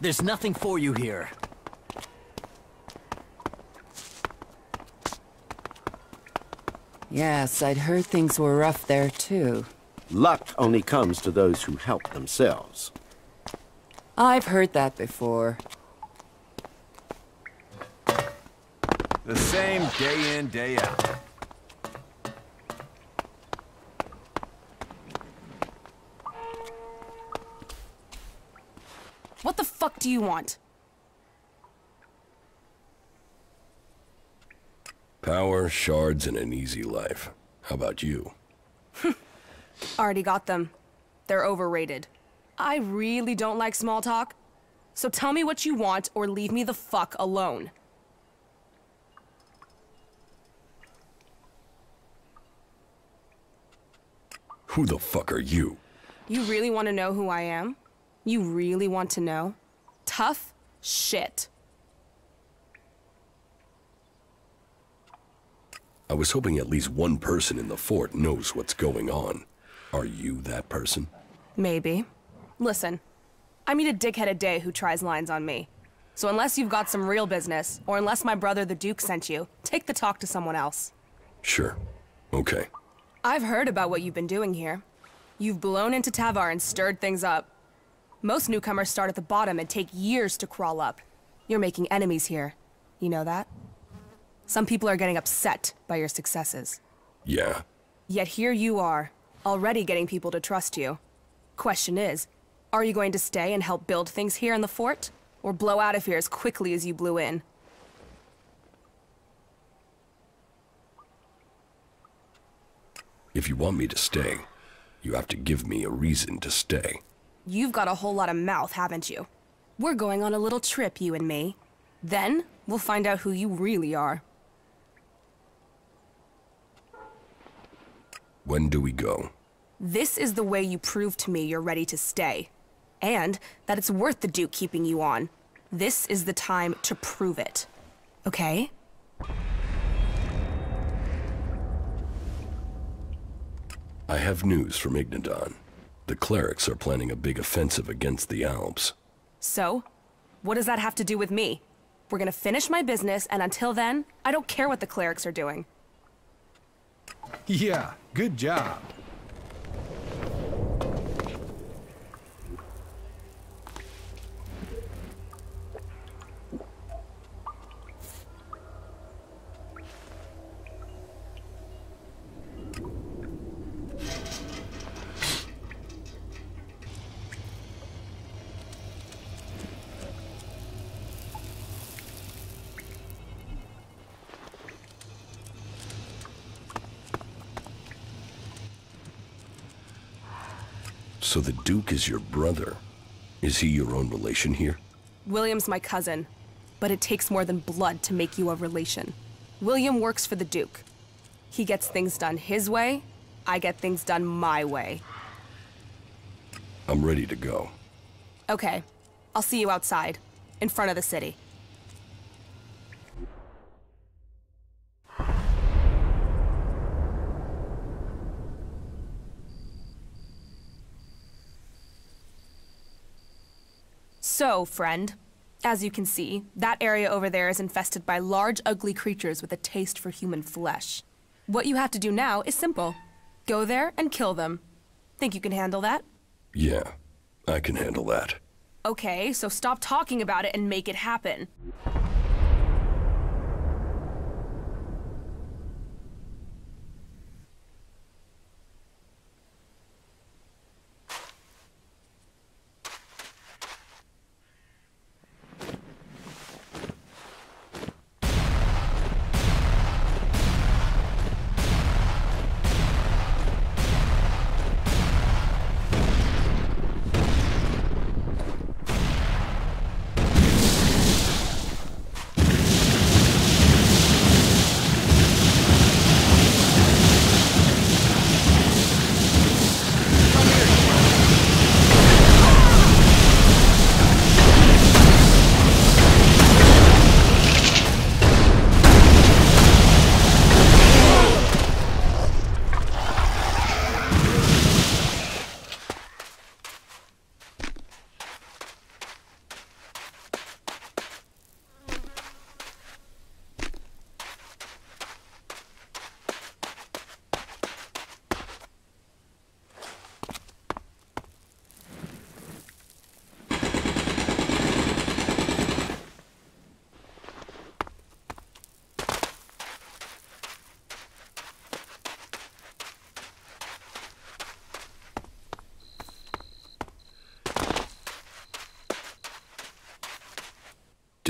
There's nothing for you here. Yes, I'd heard things were rough there too. Luck only comes to those who help themselves. I've heard that before. The same day in, day out. Do you want? Power, shards, and an easy life. How about you? Already got them. They're overrated. I really don't like small talk. So tell me what you want or leave me the fuck alone. Who the fuck are you? You really want to know who I am? You really want to know? Tough shit. I was hoping at least one person in the fort knows what's going on. Are you that person? Maybe. Listen, I meet a dickhead a day who tries lines on me. So unless you've got some real business, or unless my brother the Duke sent you, take the talk to someone else. Sure. Okay. I've heard about what you've been doing here. You've blown into Tavar and stirred things up. Most newcomers start at the bottom and take years to crawl up. You're making enemies here. You know that? Some people are getting upset by your successes. Yeah. Yet here you are, already getting people to trust you. Question is, are you going to stay and help build things here in the fort? Or blow out of here as quickly as you blew in? If you want me to stay, you have to give me a reason to stay. You've got a whole lot of mouth, haven't you? We're going on a little trip, you and me. Then, we'll find out who you really are. When do we go? This is the way you prove to me you're ready to stay. And that it's worth the Duke keeping you on. This is the time to prove it. Okay? I have news from Ignadon. The clerics are planning a big offensive against the Albs. So, what does that have to do with me? We're gonna finish my business, and until then, I don't care what the clerics are doing. Yeah, good job. So the Duke is your brother. Is he your own relation here? William's my cousin, but it takes more than blood to make you a relation. William works for the Duke. He gets things done his way, I get things done my way. I'm ready to go. Okay, I'll see you outside, in front of the city. So, friend, as you can see, that area over there is infested by large, ugly creatures with a taste for human flesh. What you have to do now is simple. Go there and kill them. Think you can handle that? Yeah, I can handle that. Okay, so stop talking about it and make it happen.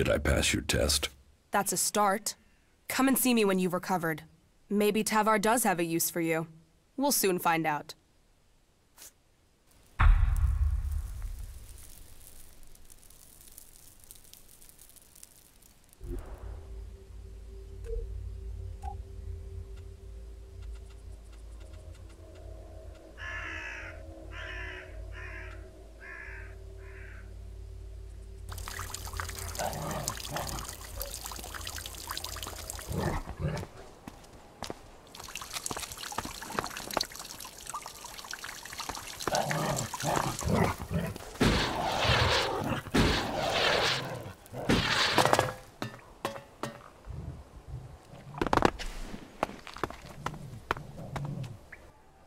Did I pass your test? That's a start. Come and see me when you've recovered. Maybe Tavar does have a use for you. We'll soon find out.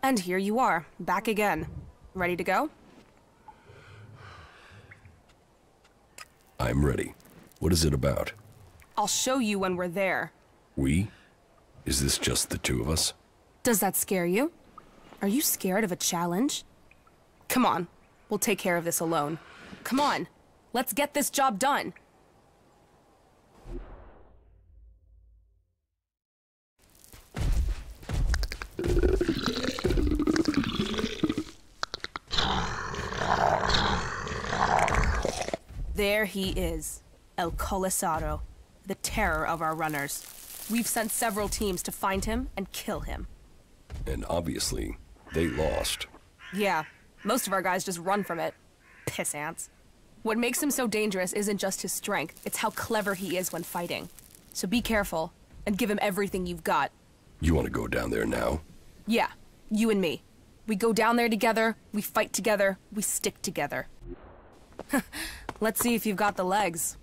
And here you are, back again. Ready to go? I'm ready. What is it about? I'll show you when we're there. We? Is this just the two of us? Does that scare you? Are you scared of a challenge? Come on, we'll take care of this alone. Come on, let's get this job done. There he is, El Colisaro, the terror of our runners. We've sent several teams to find him and kill him. And obviously, they lost. Yeah, most of our guys just run from it. Piss ants. What makes him so dangerous isn't just his strength, it's how clever he is when fighting. So be careful, and give him everything you've got. You want to go down there now? Yeah, you and me. We go down there together, we fight together, we stick together. Let's see if you've got the legs.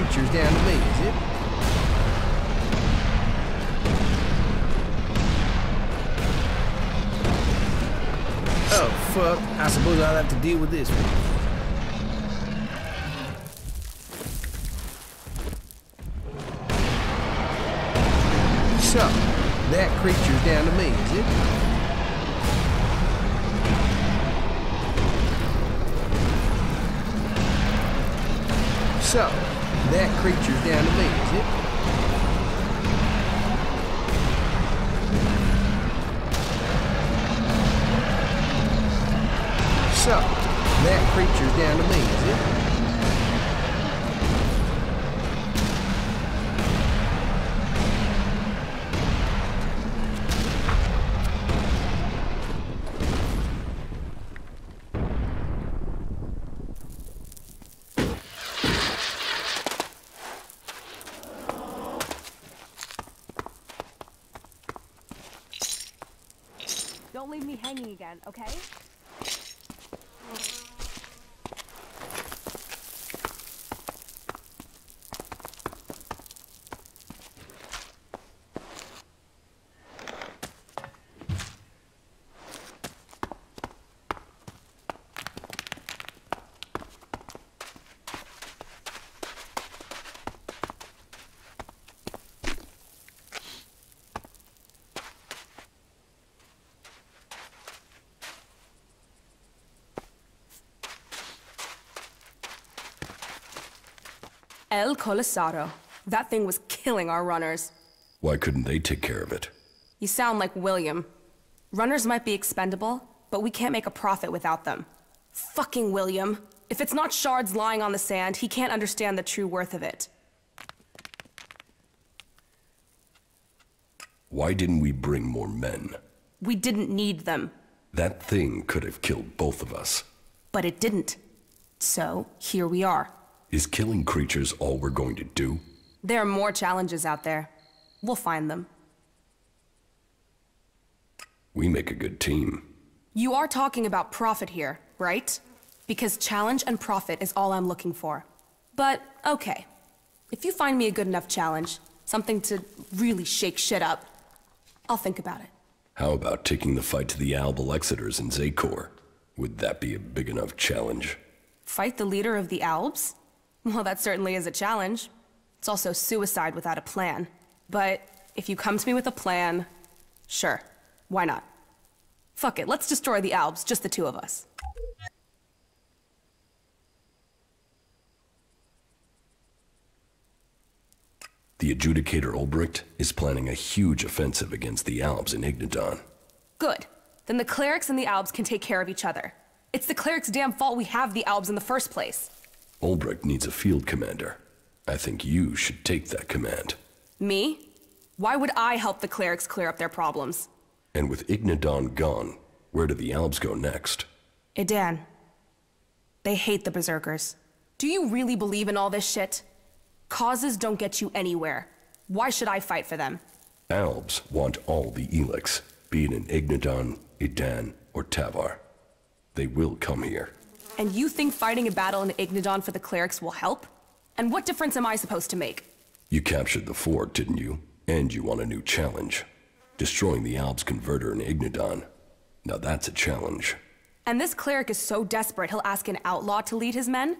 Creature's down to me, is it? Oh, fuck. I suppose I'll have to deal with this one. So, that creature's down to me, is it? So, that creature's down to me, is it? So, that creature's down to me, is it? Again, okay? El Colisado. That thing was killing our runners. Why couldn't they take care of it? You sound like William. Runners might be expendable, but we can't make a profit without them. Fucking William. If it's not shards lying on the sand, he can't understand the true worth of it. Why didn't we bring more men? We didn't need them, That thing could have killed both of us. but it didn't. So, here we are. Is killing creatures all we're going to do? There are more challenges out there. We'll find them. We make a good team. You are talking about profit here, right? Because challenge and profit is all I'm looking for. But, okay. If you find me a good enough challenge, something to really shake shit up, I'll think about it. How about taking the fight to the Alb Alexiters in Xacor? Would that be a big enough challenge? Fight the leader of the Albs? Well, that certainly is a challenge. It's also suicide without a plan. But if you come to me with a plan, sure, why not? Fuck it, let's destroy the Albs, just the two of us. The adjudicator Ulbricht is planning a huge offensive against the Albs in Ignadon. Good. Then the clerics and the Albs can take care of each other. It's the clerics' damn fault we have the Albs in the first place. Ulbricht needs a field commander. I think you should take that command. Me? Why would I help the clerics clear up their problems? And with Ignadon gone, where do the Albs go next? Edan. They hate the Berserkers. Do you really believe in all this shit? Causes don't get you anywhere. Why should I fight for them? Albs want all the Elex, be it in Ignadon, Edan, or Tavar. They will come here. And you think fighting a battle in Ignadon for the clerics will help? And what difference am I supposed to make? You captured the fort, didn't you? And you want a new challenge. Destroying the Albs converter in Ignadon. Now that's a challenge. And this cleric is so desperate he'll ask an outlaw to lead his men?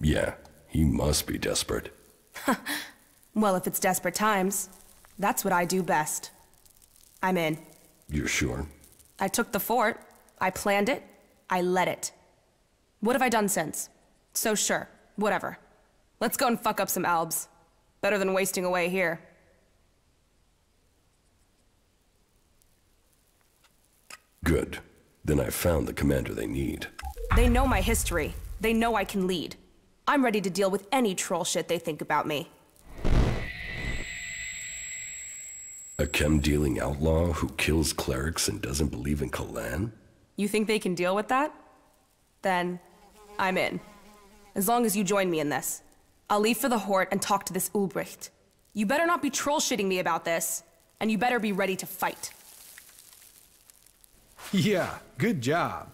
Yeah, he must be desperate. Well, if it's desperate times, that's what I do best. I'm in. You're sure? I took the fort, I planned it, I led it. What have I done since? So sure, whatever. Let's go and fuck up some albs. Better than wasting away here. Good. Then I've found the commander they need. They know my history. They know I can lead. I'm ready to deal with any troll shit they think about me. A chem-dealing outlaw who kills clerics and doesn't believe in Calaan? You think they can deal with that? Then, I'm in. As long as you join me in this. I'll leave for the Hort and talk to this Ulbricht. You better not be troll shitting me about this, and you better be ready to fight. Yeah, good job.